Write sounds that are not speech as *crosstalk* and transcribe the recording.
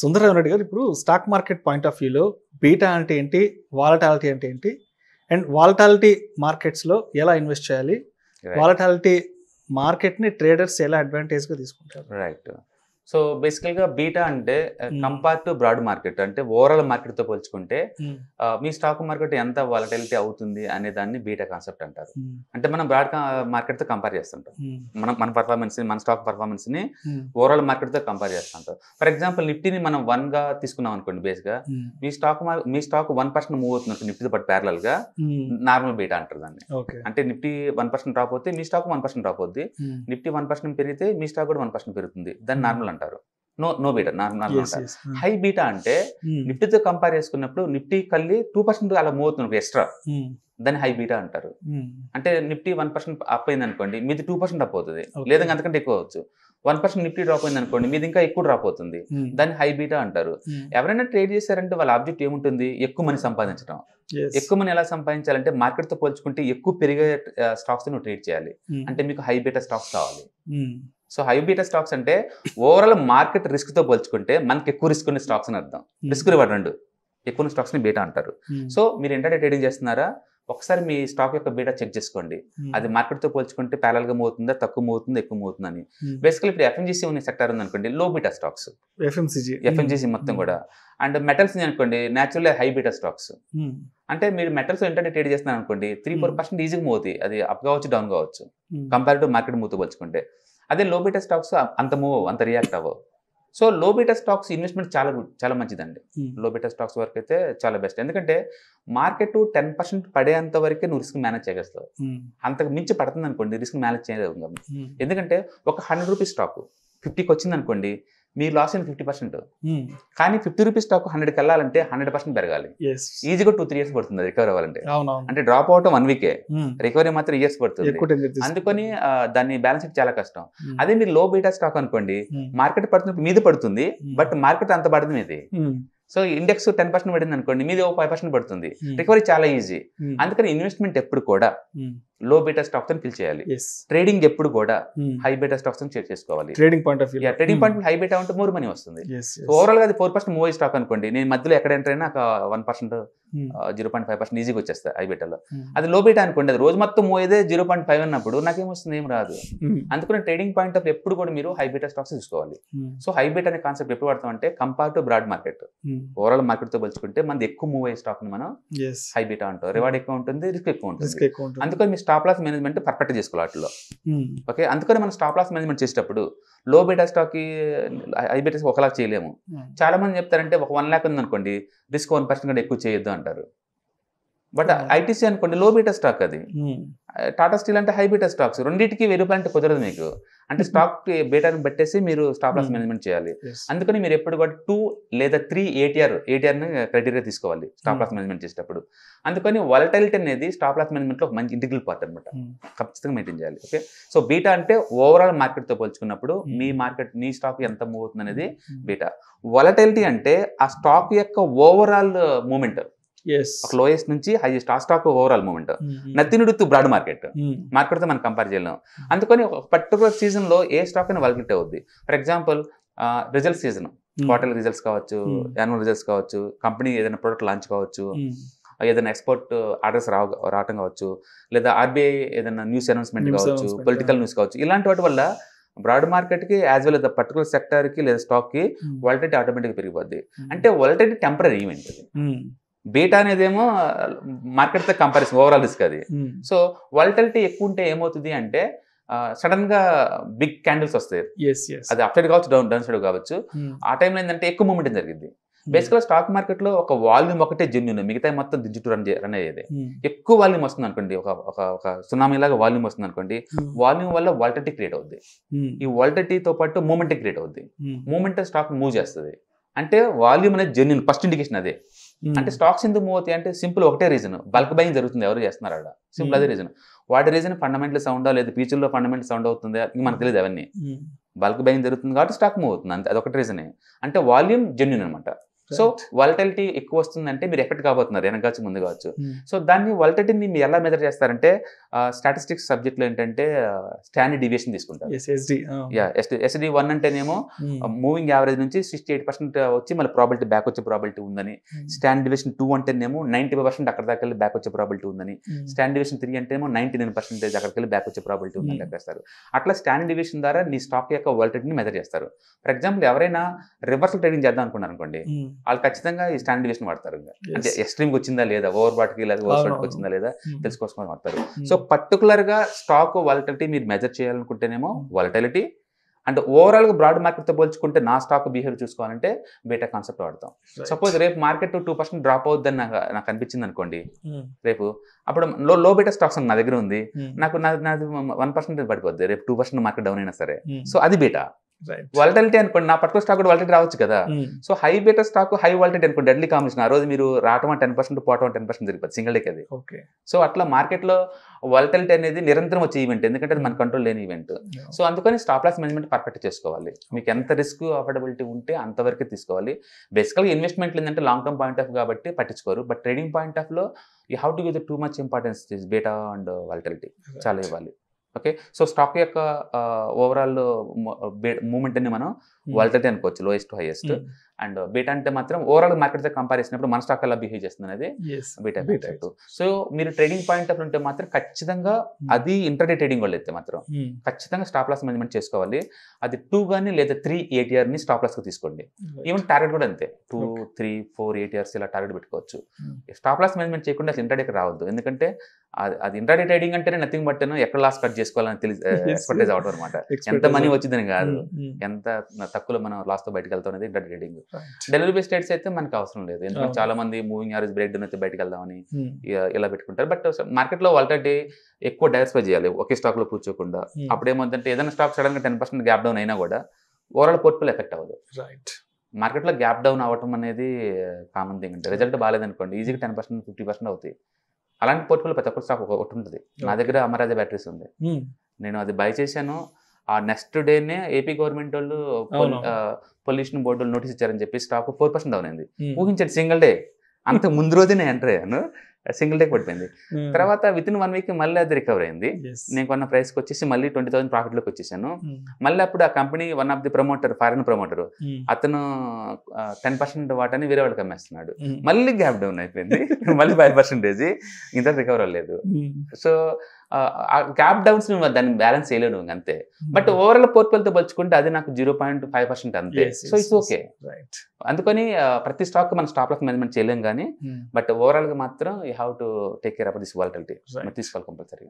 సుందరరావు రెడ్డి గారు ఇప్పుడు stock market point of వ్యూలో బీటా అంటే ఏంటి వాలటాలిటీ అంటే ఏంటి అండ్ వాలటాలిటీ మార్కెట్స్లో ఎలా ఇన్వెస్ట్ చేయాలి వాలటాలిటీ మార్కెట్ని ట్రేడర్స్ ఎలా అడ్వాంటేజ్గా తీసుకుంటారు? రైట్ సో బేసికల్గా బీటా అంటే. కంపేర్ టు బ్రాడ్ మార్కెట్ అంటే ఓవరాల్ మార్కెట్తో పోల్చుకుంటే మీ స్టాక్ మార్కెట్ ఎంత వాలటిలిటీ అవుతుంది అనే దాన్ని బీటా కాన్సెప్ట్ అంటారు. అంటే మనం బ్రాడ్ మార్కెట్తో కంపేర్ చేస్తుంటాం. మనం మన పర్ఫార్మెన్స్ మన స్టాక్ పర్ఫార్మెన్స్ని ఓవరాల్ మార్కెట్తో కంపేర్ చేస్తుంటాం. ఫర్ ఎగ్జాంపుల్ నిఫ్టీని మనం వన్గా తీసుకున్నాం అనుకోండి బేస్గా మీ స్టాక్ మీ స్టాక్ వన్ పర్సెంట్ మూవ్ అవుతుంది నిఫ్టీతో పాటు ప్యారల్గా నార్మల్ బీటా అంటారు దాన్ని. అంటే నిఫ్టీ వన్ పర్సెంట్ డ్రాప్ అవుతే మీ స్టాక్ వన్ పర్సెంట్ డ్రాప్ అవుద్ది నిఫ్టీ వన్ పర్సెంట్ పెరిగితే మీ స్టాక్ కూడా వన్ పర్సెంట్ పెరుగుతుంది. దాన్ని నార్మల్ అంటారు. No no beta normal high beta అంటే నిఫ్టీతో కంపేర్ చేసుకున్నప్పుడు నిఫ్టీ కల్లి టూ పర్సెంట్ అలా మూవ్ అవుతుంది ఎక్స్ట్రా. దాన్ని హై బీటా అంటారు. అంటే నిఫ్టీ వన్ పర్సెంట్ అప్ అయింది అనుకోండి మీది టూ పర్సెంట్ అప్ అవుతుంది. Okay. లేదా అంతకంటే ఎక్కువ అవచ్చు వన్ పర్సెంట్ నిఫ్టీ డ్రాప్ అయింది అనుకోండి మీది ఇంకా ఎక్కువ డ్రాప్ అవుతుంది. దాన్ని హై బీటా అంటారు. ఎవరైనా ట్రేడ్ చేశారంటే వాళ్ళ ఆబ్జెక్ట్ ఏముంటుంది? ఎక్కువ మనీ సంపాదించడం ఎక్కువ మనీ ఎలా సంపాదించాలంటే మార్కెట్తో పోల్చుకుంటే ఎక్కువ పెరిగే స్టాక్స్ నువ్వు ట్రేడ్ చేయాలి. అంటే మీకు హై బీటా స్టాక్స్ కావాలి. సో హై బీటా స్టాక్స్ అంటే ఓవరాల్ మార్కెట్ రిస్క్తో పోల్చుకుంటే మనకి ఎక్కువ రిస్క్ ఉన్న స్టాక్స్ అని అర్థం. రిస్క్ రివార్డ్ రెండు. ఎక్కువ స్టాక్స్ని బీటా అంటారు. సో మీరు ఇంటర్డే ట్రేడింగ్ చేస్తున్నారా? ఒకసారి మీ స్టాక్ యొక్క బీటా చెక్ చేసుకోండి. అది మార్కెట్తో పోల్చుకుంటే ప్యారల్గా మోతుందా తక్కువ మోతుందా ఎక్కువ మోతుందని బేసికల్ ఇప్పుడు ఎఫ్ఎంజీసీ ఉన్న సెక్టర్ ఉంది అనుకోండి లో బీటా స్టాక్స్ ఎఫ్ఎంసీజీ ఎఫ్ఎంజీసీ మొత్తం కూడా. అండ్ మెటల్స్ అనుకోండి న్యాచురల్ హై బీటా స్టాక్స్ అంటే మీరు మెటల్స్ ఇంటర్నెట్ ట్రేడ్ చేస్తున్నారు అనుకోండి త్రీ ఫోర్ పర్సెంట్ ఈజీగా మూవ్ అవుతాయి అది అప్ కావచ్చు డౌన్ కావచ్చు. కంపేర్ టు మార్కెట్ మూవ్ పోల్చుకుంటే. అదే లో బీటా స్టాక్స్ అంత మూవ్ అంత రియాక్ట్ అవ్వవు. So low beta stocks investment చాలా చాలా మంచిదండి. లో బీటా స్టాక్స్ వరకు అయితే చాలా బెస్ట్ ఎందుకంటే మార్కెట్ టెన్ పర్సెంట్ పడేంత వరకే నువ్వు రిస్క్ మేనేజ్ చేయగలుగుతావు. అంతకు మించి పడుతుంది అనుకోండి రిస్క్ మేనేజ్ చేయగలం ఎందుకంటే ఒక హండ్రెడ్ రూపీస్ స్టాక్ ఫిఫ్టీకి వచ్చింది అనుకోండి మీ లాస్ అయిన ఫిఫ్టీ పర్సెంట్. కానీ ఫిఫ్టీ రూపీస్ స్టాక్ హండ్రెడ్కి వెళ్ళాలంటే హండ్రెడ్ పర్సెంట్ పెరగాలి. ఈజీగా టూ త్రీ ఇయర్స్ పడుతుంది రికవర్ అవ్వాలంటే. అంటే డ్రాప్ అవటం వన్ వీకే రికవరీ మాత్రం ఇయర్స్ పడుతుంది. అందుకని దాన్ని బ్యాలెన్స్ చాలా కష్టం. ఉమ్. అదే మీరు లో బీటా స్టాక్ అనుకోండి. మార్కెట్ పడుతున్నప్పుడు మీది పడుతుంది. బట్ మార్కెట్ అంత పడుతుంది మీది. సో ఇండెక్స్ టెన్ పర్సెంట్ పడింది అనుకోండి మీది ఒక ఫైవ్ పర్సెంట్ పడుతుంది. రికవరీ చాలా ఈజీ ఉమ్. అందుకని ఇన్వెస్ట్మెంట్ ఎప్పుడు కూడా. లో బీటా స్టాక్స్తో ఫిల్ చేయాలి. ట్రేడింగ్ ఎప్పుడు కూడా. హై బీటా స్టాక్స్తో చేర్ చేసుకోవాలి. Trading point of view trading point high beta ఉంటే మోర్ మనీ వస్తుంది. ఓవరాల్గా అది ఫోర్ పర్సెంట్ మూవ్ స్టాక్ అనుకోండి. నేను మధ్యలో ఎక్కడ ఎంటర్ అయినా one percent zero point five percent ఈజీగా వచ్చేస్తాయి హై బీటాలో అది లో బీటా అనుకోండి అది రోజు మొత్తం మూవ్ అయితే జీరో పాయింట్ ఫైవ్ అన్నప్పుడు నాకేమొస్తుంది ఏం రాదు. అందుకని ట్రేడింగ్ పాయింట్ ఆఫ్ ఎప్పుడు కూడా మీరు హై బీటా స్టాక్స్ తీసుకోవాలి. సో హై బీటా అనే కాన్సెప్ట్ ఎప్పుడు వాడతాం అంటే compare to broad market. Overall మార్కెట్తో పోల్చుకుంటే మనది ఎక్కువ మూవ్ అయ్యే స్టాక్ని మనం ఎస్ హై బీటా అంటాం రివార్డ్ ఎక్కువ ఉంటుంది రిస్క్ ఎక్కువ ఉంటుంది. అందుకని మీ స్టాప్ లాస్ మేనేజ్మెంట్ పర్ఫెక్ట్ చేసుకోవాలి వాటిలో. ఉమ్. ఓకే? అందుకని మనం స్టాప్ లాస్ మేనేజ్మెంట్ చేసేటప్పుడు లో బీటా స్టాక్కి హై బీటా ఒకలా చేయలేము. చాలా మంది చెప్తారంటే ఒక వన్ ల్యాక్ ఉంది అనుకోండి రిస్క్ వన్ పర్సెంట్ కంటే ఎక్కువ చేయొద్దు అంటారు బట్ Hmm. ఐటీసీ అనుకోండి లో బీటా స్టాక్ అది. టాటా స్టీల్ అంటే హై బీటా స్టాక్స్ రెండింటికి అంటే కుదరదు మీకు అంటే *laughs* స్టాక్ బీటాని పెట్టేసి మీరు స్టాప్ లాస్ Hmm. మేనేజ్మెంట్ చేయాలి. అందుకని మీరు ఎప్పుడు కూడా టూ లేదా త్రీ ఏటీఆర్ ఏటీఆర్ని క్రైటీరియా తీసుకోవాలి స్టాప్ లాస్ మేనేజ్మెంట్ చేసేటప్పుడు అందుకని వాలటైలిటీ అనేది స్టాప్ లాస్ మేనేజ్మెంట్లో ఒక మంచి ఇంటిగ్రల్ పార్ట్ అనమాట. ఖచ్చితంగా మెయింటైన్ చేయాలి ఓకే సో బీటా అంటే ఓవరాల్ మార్కెట్తో పోల్చుకున్నప్పుడు Hmm. మీ మార్కెట్ మీ స్టాక్ ఎంత మూవ్ అవుతుంది అనేది. బీటా వాలటైలిటీ అంటే ఆ స్టాక్ యొక్క ఓవరాల్ మూమెంట్. ఒక లోయెస్ట్ నుంచి హైయెస్ట్ ఆ stock overall movement. Nothing to broad market um. మార్కెట్తో మనం కంపేర్ చేయలేం అందుకని ఒక పర్టికులర్ సీజన్లో ఏ స్టాక్ అయినా వాలిగిట్ అవుద్ది for example result season um. Quarter results కావచ్చు. యాన్యువల్ రిజల్ట్స్ కావచ్చు కంపెనీ ఏదైనా ప్రొడక్ట్ లాంచ్ కావచ్చు ఉమ్. ఏదైనా ఎక్స్పోర్ట్ ఆర్డర్స్ రావ రావటం కావచ్చు లేదా ఆర్బీఐ ఏదైనా న్యూస్ అనౌన్స్మెంట్ కావచ్చు పొలిటికల్. న్యూస్ కావచ్చు ఇలాంటి వాటి వల్ల బ్రాడ్ మార్కెట్కి యాజ్ వెల్ పర్టికులర్ సెక్టర్కి లేదా స్టాక్కి. వాలిటీ ఆటోమేటిక్ పెరిగిపోద్ది. అంటే వాలిటీ టెంపరీ ఈవెంట్. బీటా అనేదేమో మార్కెట్తో కంపారిజన్ ఓవరాల్ రిస్క్ అది ఉమ్. సో వాలిటాలిటీ ఎక్కువ ఉంటే ఏమవుతుంది అంటే సడన్గా బిగ్ క్యాండిల్స్ వస్తాయి. అది అప్ సైడ్ కావచ్చు డౌన్ డౌన్ సైడ్ కావచ్చు ఉమ్. ఆ టైంలో ఏంటంటే ఎక్కువ మూమెంట్ జరిగింది బేసిక్గా స్టాక్ మార్కెట్లో ఒక వాల్యూమ్ ఒకటే జెన్యున్ మిగతా మొత్తం దించుటూ రన్ రన్ అయ్యేది. ఎక్కువ వాల్యూమ్ వస్తుంది అనుకోండి ఒక ఒక ఒక సునామీ లాగా వాల్యూమ్ వస్తుంది అనుకోండి. వాల్యూమ్ వల్ల వాలిటీ క్రియేట్ అవుద్ది. ఈ వాలిటీతో పాటు మూమెంట్ క్రియేట్ అవుద్ది. మూమెంట్ స్టాక్ మూవ్ చేస్తుంది అంటే వాల్యూమ్ అనేది జెన్యున్ ఫస్ట్ ఇండికేషన్ అదే. అంటే స్టాక్స్ ఎందుకు మూవ్ అవుతాయి అంటే సింపుల్ ఒకటే రీజన్. బల్క్ బయింగ్ జరుగుతుంది ఎవరు చేస్తున్నారు అక్కడ సింపుల్ అదే రీజన్. వాటి రీజన్ ఫండమెంటల్ సౌండ్ లేదా ఫ్యూచర్లో ఫండమెంటల్ సౌండ్ అవుతుంది ఇంక మనకు తెలియదు అవన్నీ. బల్క్ బయింగ్ జరుగుతుంది కాబట్టి స్టాక్ మూవ్ అవుతుంది అంతే అదొకటి రీజనే. అంటే వాల్యూమ్ జెన్యున్ అనమాట సో వాలటిలిటీ ఎక్కువ వస్తుందంటే మీరు ఎఫెక్ట్ కాబోతున్నారు వెనక కావచ్చు ముందు కావచ్చు. సో దాన్ని వాలటిలిటీని మీరు ఎలా మెజర్ చేస్తారంటే స్టాటిస్టిక్స్ సబ్జెక్ట్లో ఏంటంటే స్టాండర్డ్ డివియేషన్ తీసుకుంటారు. ఎస్డి వన్ అంటేనేమో మూవింగ్ యావరేజ్ నుంచి సిక్స్టీ ఎయిట్ పర్సెంట్ వచ్చి మళ్ళీ ప్రాబిలిటీ బ్యాక్ వచ్చే ప్రాబిలిటీ ఉందని. స్టాండ్ డివిజన్ టూ అంటేనేమో నైంటీ ఫైవ్ పర్సెంట్ అక్కడ దాకా వెళ్ళి బ్యాక్ వచ్చే ప్రాబిలిటీ ఉందని. స్టాండ్ డివిజన్ త్రీ అంటేమో నైంటీ నైన్ పర్సెంటేజ్ అక్కడికి వెళ్ళి బ్యాక్ వచ్చే ప్రాబిలిటీ ఉందని Hmm. లెక్కేస్తారు. అట్లా స్టాండ్ డివిజన్ ద్వారా నీ స్టాక్ యొక్క వాలిటీని మెజర్ చేస్తారు. ఫర్ ఎగ్జాంపుల్ ఎవరైనా రివర్సల్ ట్రేడింగ్ చేద్దాం అనుకున్నారు అనుకోండి వాళ్ళు ఖచ్చితంగా ఈ స్టాండ్ డివిజన్ వాడతారు ఇంకా. అంటే ఎక్స్ట్రీమ్కి వచ్చిందా లేదా? ఓవర్ బాట్కి లేదా? ఓవర్ వచ్చిందా లేదా? తెలుసుకోసం వాడతారు. సో పర్టికులర్గా స్టాక్ వాలటిలిటీ మీరు మెజర్ చేయాలనుకుంటేనేమో వాలటిలిటీ. అండ్ ఓవరాల్గా బ్రాడ్ మార్కెట్తో పోల్చుకుంటే నా స్టాక్ బిహేవియర్ చూసుకోవాలంటే బేటా కాన్సెప్ట్ వాడతాం. సపోజ్ రేపు మార్కెట్ టూ పర్సెంట్ డ్రాప్ అవుద్దని నాకు నాకు అనిపించింది అనుకోండి. రేపు అప్పుడు లో లో బేటా స్టాక్స్ నా దగ్గర ఉంది. నాకు నాది నాది వన్ పర్సెంట్ పడిపోద్ది. రేపు టూ పర్సెంట్ మార్కెట్ డౌన్ అయినా సరే. సో అది బేటా. వాలటిలిటీ అనుకోండి నా పర్టికులర్ స్టాక్ కూడా వాలటిలిటీ రావచ్చు కదా. So high beta stock high volatility అనుకోండి డెడ్లీ కాంబినేషన్. ఆ రోజు మీరు రావటం టెన్ పర్సెంట్ పోవటం టెన్ పర్సెంట్ తిరిగిపోతుంది సింగిల్ డేకి అది. ఓకే సో అట్లా మార్కెట్లో వాలటిలిటీ అనేది నిరంతరం వచ్చే ఈవెంట్ ఎందుకంటే అది మన కంట్రోల్ లేని ఈవెంట్. సో అందుకని స్టాప్ లాస్ మేనేజ్మెంట్ పర్ఫెక్ట్ చేసుకోవాలి. మీకు ఎంత రిస్క్ అఫోర్డబిలిటీ ఉంటే అంతవరకు తీసుకోవాలి. బేసికల్గా ఇన్వెస్ట్మెంట్ ఏంటంటే లాంగ్ టర్మ్ పాయింట్ ఆఫ్ కాబట్టి పట్టించుకోరు. బట్ ట్రేడింగ్ పాయింట్ ఆఫ్లో you have to give the too much importance this beta and volatility చాలా ఇవ్వాలి. ఓకే? సో స్టాక్ యొక్క ఓవరాల్ మూమెంట్ని మనం వాలటిలిటీ అనుకోవచ్చు లోయెస్ట్ హైయెస్ట్ అండ్ బీటా అంటే మాత్రం ఓవరాల్ మార్కెట్తో కంపేర్ చేసినప్పుడు మన స్టాక్ ఎలా బిహేవ్ చేస్తుంది అనేది బీటా. కాన్సెప్ట్ సో మీరు ట్రేడింగ్ పాయింట్ ఆఫ్ ఉంటే మాత్రం ఖచ్చితంగా అది ఇంటర్డే ట్రేడింగ్ వాళ్ళు అయితే మాత్రం ఖచ్చితంగా స్టాప్ లాస్ మేనేజ్మెంట్ చేసుకోవాలి. అది టూ కానీ లేదా త్రీ ఏటీఆర్ని స్టాప్ లాస్కు తీసుకోండి. ఈవెన్ టార్గెట్ కూడా అంతే. Two. Three four eight years ఇలా టార్గెట్ పెట్టుకోవచ్చు. Hmm. స్టాప్ లాస్ మేనేజ్మెంట్ చేయకుండా అసలు ఇంటర్డేకి రావద్దు. ఎందుకంటే అది ఇంటర్డే ట్రేడింగ్ అంటేనే నథింగ్ బట్ ఎక్కడ లాస్ కట్ చేసుకోవాలని తెలిసి. ఎక్స్పర్టైజ్ అవడం అనమాట ఎంత మనీ వచ్చిందని కాదు. ఎంత తక్కువలో మనం లాస్తో బయటకు వెళ్తాం అనేది ఇంటర్ డెలివరీ బేస్ స్టేట్స్ అయితే మనకు అవసరం లేదు. ఎందుకంటే. చాలా మంది మూవింగ్ బ్రేక్ డౌన్ అయితే బయటకు వెళ్దామని ఇ- ఇలా పెట్టుకుంటారు. బట్ మార్కెట్లో వాలటిలిటీ ఎక్కువ డైవర్సిఫై చేయాలి. ఒకే స్టాక్లో కూర్చోకుండా. అప్పుడు ఏమవుతుందంటే ఏదైనా స్టాక్ సడన్గా టెన్ పర్సెంట్ గ్యాప్ డౌన్ అయినా కూడా ఓవరాల్ పోర్ట్ఫోలియో ఎఫెక్ట్ అవ్వదు. రైట్ మార్కెట్లో గ్యాప్ డౌన్ అవ్వటం అనేది కామన్ థింగ్ అంటే రిజల్ట్ బాగాలేదనుకోండి ఈజీగా టెన్ పర్సెంట్ ఫిఫ్టీ పర్సెంట్ అవుతాయి. అలాంటి పోర్ట్ఫోలియో ప్రతి ఒక్క స్టాక్ ఒకటి ఉంటుంది. నా దగ్గర అమరాజా బ్యాటరీస్ ఉంది. నేను అది బై చేశాను. ఆ నెక్స్ట్ డేనే ఏపీ గవర్నమెంట్ వాళ్ళు. పొల్యూషన్ బోర్డు నోటీస్ ఇచ్చారని చెప్పి స్టాక్ ఫోర్ పర్సెంట్ డౌన్ అయింది. ఊహించండి సింగిల్ డే. అంత ముందు రోజే నేను ఎంటర్ అయ్యాను. సింగిల్ డే పడిపోయింది. తర్వాత విత్ ఇన్ వన్ వీక్ మళ్ళీ అది రికవర్ అయింది. నేను కొన్న ప్రైస్కి వచ్చేసి మళ్ళీ ట్వంటీ థౌసండ్ ప్రాఫిట్లోకి వచ్చేసాను. మళ్ళీ అప్పుడు ఆ company one of the promoter foreign promoter అతను టెన్ పర్సెంట్ వాటాని వేరే వాళ్ళకి అమ్మేస్తున్నాడు. మళ్ళీ గ్యాప్ డౌన్ అయిపోయింది. మళ్ళీ ఫైవ్ పర్సెంటేజ్ ఇంత రికవర్ అవ్వలేదు. సో గ్యాప్ డౌన్స్ దాన్ని బ్యాలెన్స్ చేయలేను ఇంక అంతే. బట్ ఓవరాల్ పోర్ట్ఫోలియోతో పోల్చుకుంటే అది నాకు జీరో పాయింట్ ఫైవ్ పర్సెంట్ అంతే. సో ఇట్స్ ఓకే రైట్ అందుకని ప్రతి స్టాక్ మనం స్టాప్ లాస్ మేనేజ్మెంట్ చేయలేం కానీ బట్ ఓవరాల్గా మాత్రం you have to take care of this Right. తీసుకోవాలి కంపల్సరీ